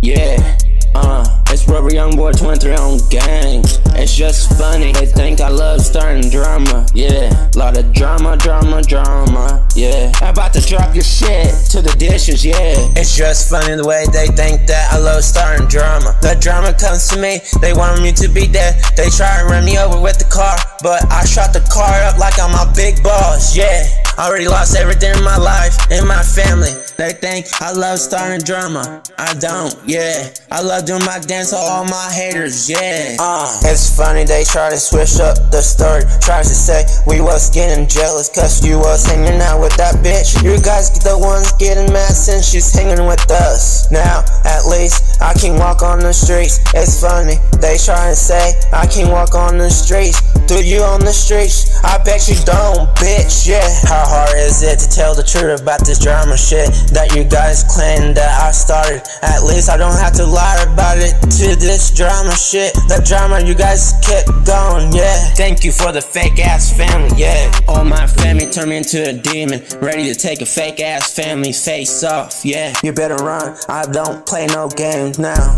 Yeah, uh, it's Roro Young Boy 23 on gang. It's just funny, they think I love starting drama. Yeah, lot of drama, drama, drama. Yeah, about to drop your shit to the dishes. Yeah, it's just funny the way they think that I love starting drama. The drama comes to me, they want me to be dead. They try to run me over with the car, but I shot the car up like I'm a big boss. Yeah. Already lost everything in my life, in my family. They think I love starting drama. I don't, yeah. I love doing my dance to all my haters, yeah. Uh, it's funny they try to switch up the story. Try to say we was getting jealous cause you was hanging out with that bitch. You guys the ones getting mad since she's hanging with us. Now, I can walk on the streets. It's funny, they try to say I can walk on the streets. Do you on the streets? I bet you don't, bitch, yeah. How hard is it to tell the truth about this drama shit that you guys claim that I started? At least I don't have to lie about it to this drama shit. The drama you guys kept going, yeah. Thank you for the fake ass family, yeah. All my family turned me into a demon, ready to take a fake ass family face off, yeah. You better run, I don't play no games now.